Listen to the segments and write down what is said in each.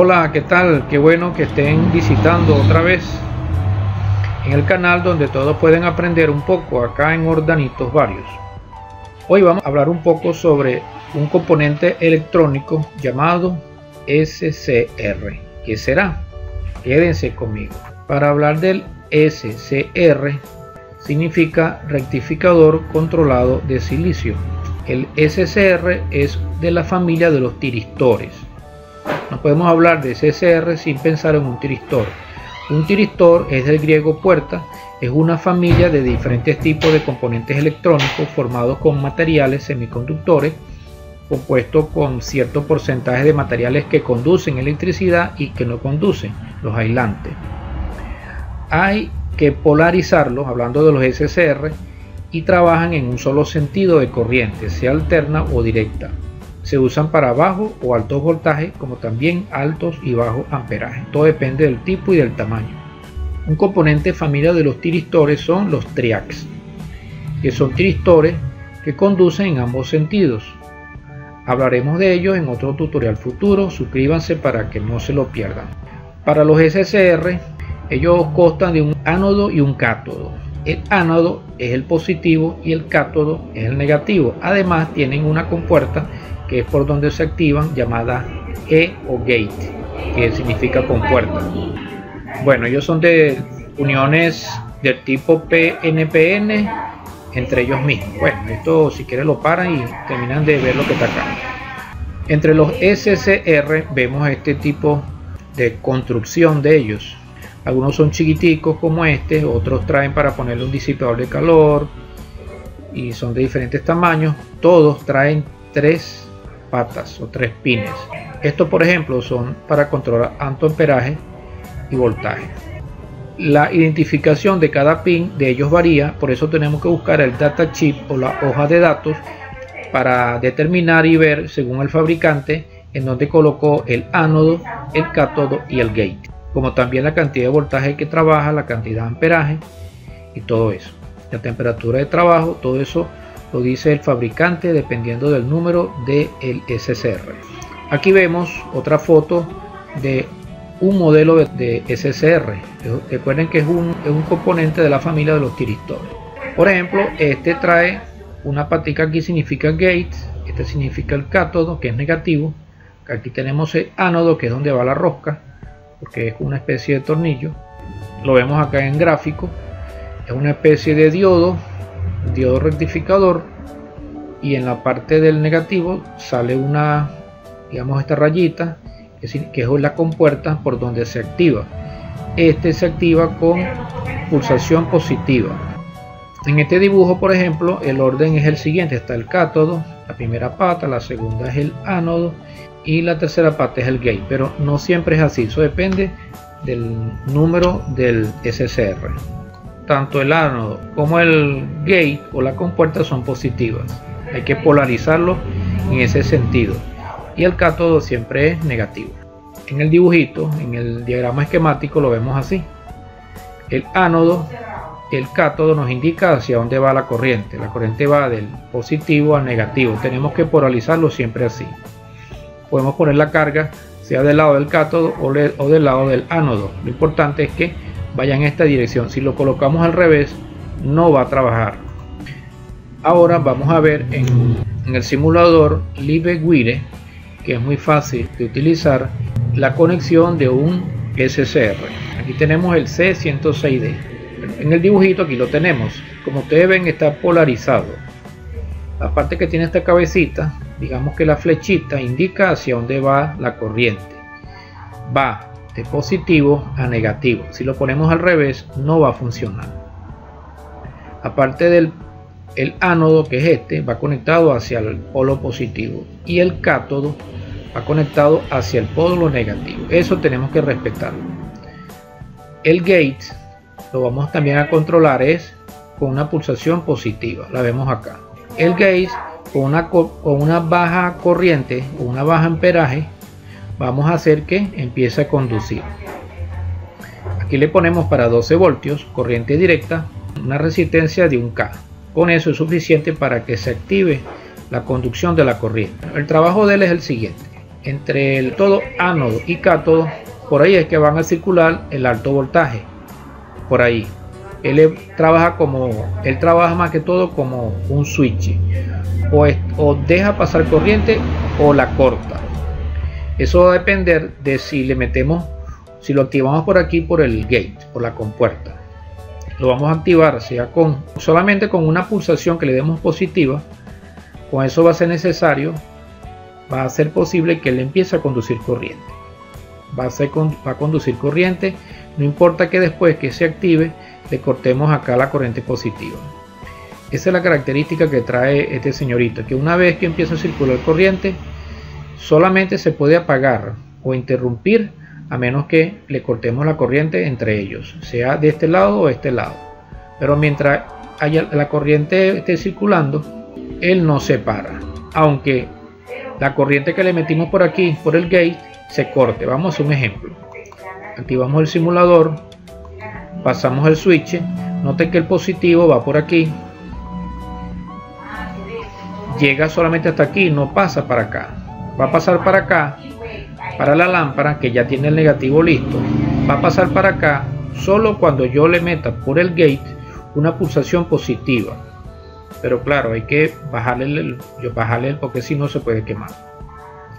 Hola, ¿qué tal? Qué bueno que estén visitando otra vez en el canal donde todos pueden aprender un poco acá en Ordanitos Varios. Hoy vamos a hablar un poco sobre un componente electrónico llamado SCR. ¿Qué será? Quédense conmigo. Para hablar del SCR significa rectificador controlado de silicio. El SCR es de la familia de los tiristores podemos hablar de CCR sin pensar en un tiristor. Un tiristor es del griego puerta, es una familia de diferentes tipos de componentes electrónicos formados con materiales semiconductores compuestos con cierto porcentaje de materiales que conducen electricidad y que no conducen, los aislantes. Hay que polarizarlos, hablando de los SCR, y trabajan en un solo sentido de corriente, sea alterna o directa. Se usan para bajo o altos voltajes como también altos y bajos amperajes. Todo depende del tipo y del tamaño. Un componente familia de los tiristores son los triacs, que son tiristores que conducen en ambos sentidos. Hablaremos de ellos en otro tutorial futuro, suscríbanse para que no se lo pierdan. Para los SCR, ellos constan de un ánodo y un cátodo. El ánodo es el positivo y el cátodo es el negativo. Además tienen una compuerta que es por donde se activan, llamada E o gate, que significa compuerta. Bueno, ellos son de uniones del tipo PNPN entre ellos mismos. Bueno, esto si quieren lo paran y terminan de ver lo que está acá. Entre los SCR vemos este tipo de construcción de ellos. Algunos son chiquiticos como este, otros traen para ponerle un disipador de calor y son de diferentes tamaños. Todos traen tres patas o tres pines. Estos, por ejemplo, son para controlar amperaje y voltaje. La identificación de cada pin de ellos varía, por eso tenemos que buscar el data chip o la hoja de datos para determinar y ver según el fabricante en donde colocó el ánodo, el cátodo y el gate, como también la cantidad de voltaje que trabaja, la cantidad de amperaje y todo eso. La temperatura de trabajo, todo eso lo dice el fabricante dependiendo del número del SCR. Aquí vemos otra foto de un modelo de SCR. Recuerden que es un, componente de la familia de los tiristores. Por ejemplo, este trae una patica aquí significa gate, este significa el cátodo que es negativo. Aquí tenemos el ánodo que es donde va la rosca, porque es una especie de tornillo. Lo vemos acá en gráfico. Es una especie de diodo diodo rectificador y en la parte del negativo sale una digamos esta rayita que es la compuerta por donde se activa. Este se activa con pulsación positiva. En este dibujo por ejemplo el orden es el siguiente. Está el cátodo la primera pata la segunda es el ánodo y la tercera pata es el gate. Pero no siempre es así. Eso depende del número del SCR tanto el ánodo como el gate o la compuerta son positivas. Hay que polarizarlo en ese sentido. Y el cátodo siempre es negativo. En el dibujito, en el diagrama esquemático lo vemos así. El ánodo, el cátodo nos indica hacia dónde va la corriente. La corriente va del positivo al negativo. Tenemos que polarizarlo siempre así. Podemos poner la carga sea del lado del cátodo o del lado del ánodo. Lo importante es que vaya en esta dirección. Si lo colocamos al revés, no va a trabajar. Ahora vamos a ver en, el simulador LiveWire, que es muy fácil de utilizar, la conexión de un SCR. Aquí tenemos el C106D. En el dibujito aquí lo tenemos. Como ustedes ven está polarizado. La parte que tiene esta cabecita, digamos que la flechita indica hacia dónde va la corriente. Va positivo a negativo. Si lo ponemos al revés, no va a funcionar. Aparte del el ánodo, que es este, va conectado hacia el polo positivo y el cátodo va conectado hacia el polo negativo. Eso tenemos que respetarlo. El gate lo vamos también a controlar es con una pulsación positiva. La vemos acá. El gate con una, con una baja corriente una baja amperaje vamos a hacer que empiece a conducir. Aquí le ponemos para 12 voltios, corriente directa, una resistencia de un K. Con eso es suficiente para que se active la conducción de la corriente. El trabajo de él es el siguiente. entre el todo ánodo y cátodo, por ahí es que van a circular el alto voltaje. Por ahí. Él trabaja como, él trabaja más que todo como un switch. O, o deja pasar corriente o la corta. Eso va a depender de si le metemos, si lo activamos por aquí por el gate, por la compuerta. Lo vamos a activar sea con solamente con una pulsación que le demos positiva. Con eso va a ser necesario va a ser posible que él empiece a conducir corriente. Va a, ser, va a conducir corriente, no importa que después que se active le cortemos acá la corriente positiva. Esa es la característica que trae este señorito, que una vez que empieza a circular corriente, solamente se puede apagar o interrumpir a menos que le cortemos la corriente entre ellos, sea de este lado o este lado. Pero mientras haya la corriente esté circulando, él no se para. Aunque la corriente que le metimos por aquí, por el gate, se corte. Vamos a hacer un ejemplo. Activamos el simulador, pasamos el switch, note que el positivo va por aquí, llega solamente hasta aquí, no pasa para acá. Va a pasar para acá, para la lámpara que ya tiene el negativo listo. Va a pasar para acá solo cuando yo le meta por el gate una pulsación positiva. Pero claro hay que bajarle el, bajarle porque si no se puede quemar.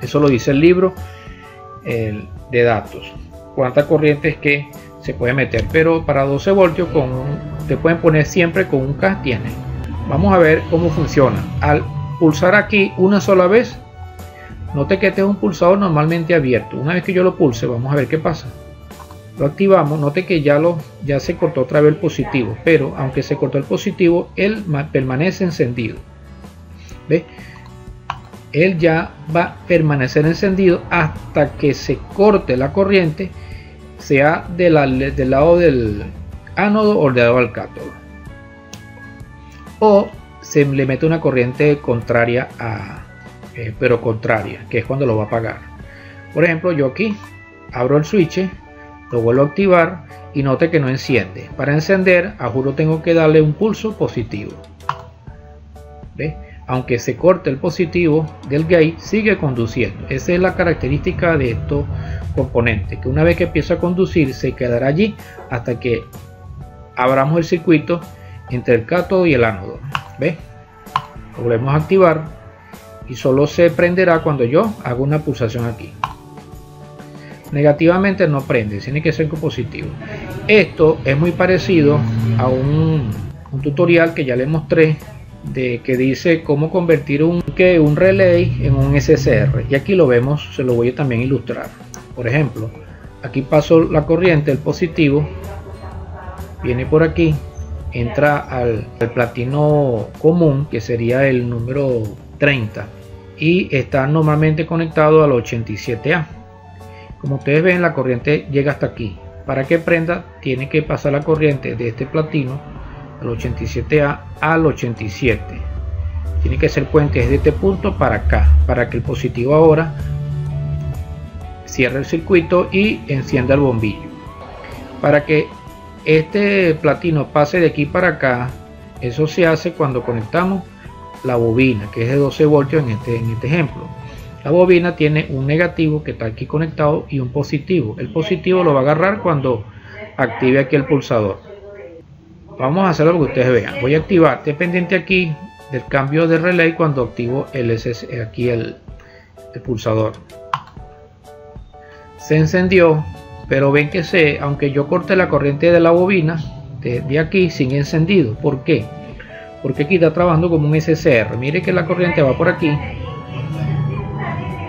Eso lo dice el libro de datos. Cuánta corriente es que se puede meter pero para 12 voltios con te pueden poner siempre con un K tiene. Vamos a ver cómo funciona. Al pulsar aquí una sola vez note que este es un pulsador normalmente abierto una vez que yo lo pulse vamos a ver qué pasa lo activamos, note que ya, lo, ya se cortó otra vez el positivo, pero aunque se cortó el positivo, él permanece encendido. ¿Ve? Él ya va a permanecer encendido hasta que se corte la corriente, sea del lado del ánodo o del lado del cátodo. O se le mete una corriente contraria a, eh, pero contraria, que es cuando lo va a apagar. Por ejemplo, yo aquí abro el switch lo vuelvo a activar y note que no enciende. Para encender, a juro tengo que darle un pulso positivo. Aunque se corte el positivo del gate, sigue conduciendo. Esa es la característica de estos componentes, que una vez que empieza a conducir, se quedará allí hasta que abramos el circuito entre el cátodo y el ánodo. ¿Ve? Lo volvemos a activar y solo se prenderá cuando yo hago una pulsación aquí negativamente no prende, tiene que ser positivo. Esto es muy parecido a un, tutorial que ya le mostré de que dice cómo convertir un, que un relay en un SSR y aquí lo vemos, se lo voy a también ilustrar. Por ejemplo, aquí paso la corriente, el positivo, viene por aquí, entra al, al platino común que sería el número 30 y está normalmente conectado al 87A como ustedes ven, la corriente llega hasta aquí. Para que prenda, tiene que pasar la corriente de este platino, al 87A al 87. Tiene que ser puente desde este punto para acá, para que el positivo ahora cierre el circuito y encienda el bombillo. Para que este platino pase de aquí para acá, eso se hace cuando conectamos la bobina, que es de 12 voltios en este, en este ejemplo. La bobina tiene un negativo que está aquí conectado y un positivo. El positivo lo va a agarrar cuando active aquí el pulsador. Vamos a hacer lo que ustedes vean. Voy a activar, dependiente aquí del cambio de relay cuando activo el SS, aquí el, pulsador. Se encendió, pero ven que se, aunque yo corte la corriente de la bobina, de aquí sin encendido. ¿Por qué? Porque aquí está trabajando como un SCR. Mire que la corriente va por aquí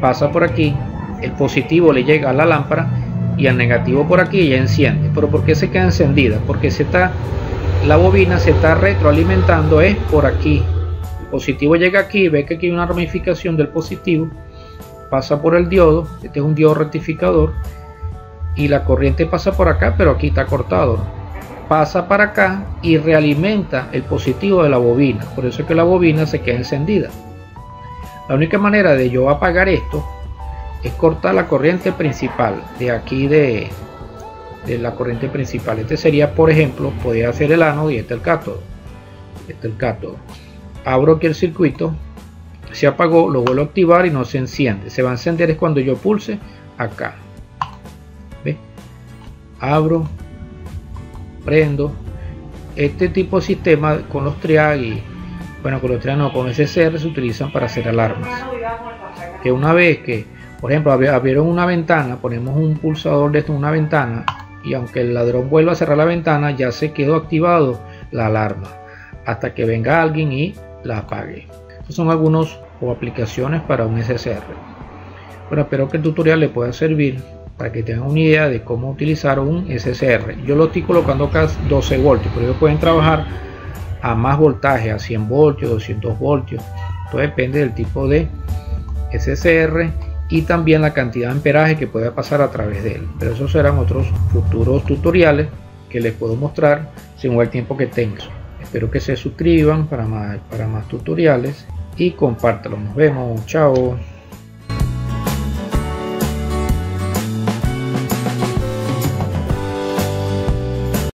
pasa por aquí, el positivo le llega a la lámpara y el negativo por aquí ya enciende. Pero ¿por qué se queda encendida? Porque se está, la bobina se está retroalimentando es por aquí. El positivo llega aquí, ve que aquí hay una ramificación del positivo, pasa por el diodo, este es un diodo rectificador, y la corriente pasa por acá, pero aquí está cortado. Pasa para acá y realimenta el positivo de la bobina, por eso es que la bobina se queda encendida. La única manera de yo apagar esto es cortar la corriente principal de aquí de, de la corriente principal. Este sería, por ejemplo, podría ser el ánodo y este el cátodo. Este el cátodo. Abro aquí el circuito se apagó lo vuelvo a activar y no se enciende se va a encender es cuando yo pulse acá ¿Ve? abro este tipo de sistema con los triag y bueno con los triag no con SCR se utilizan para hacer alarmas. Que una vez que por ejemplo abrieron una ventana ponemos un pulsador de una ventana y aunque el ladrón vuelva a cerrar la ventana ya se quedó activado la alarma hasta que venga alguien y la apague. Estos son algunos o aplicaciones para un SSR bueno espero que el tutorial le pueda servir para que tengan una idea de cómo utilizar un SSR yo lo estoy colocando acá 12 voltios pero ellos pueden trabajar a más voltaje a 100 voltios 200 voltios. Todo depende del tipo de SSR y también la cantidad de amperaje que pueda pasar a través de él. Pero esos serán otros futuros tutoriales que les puedo mostrar según el tiempo que tenga. Espero que se suscriban para más, para más tutoriales y compártelo nos vemos. Chao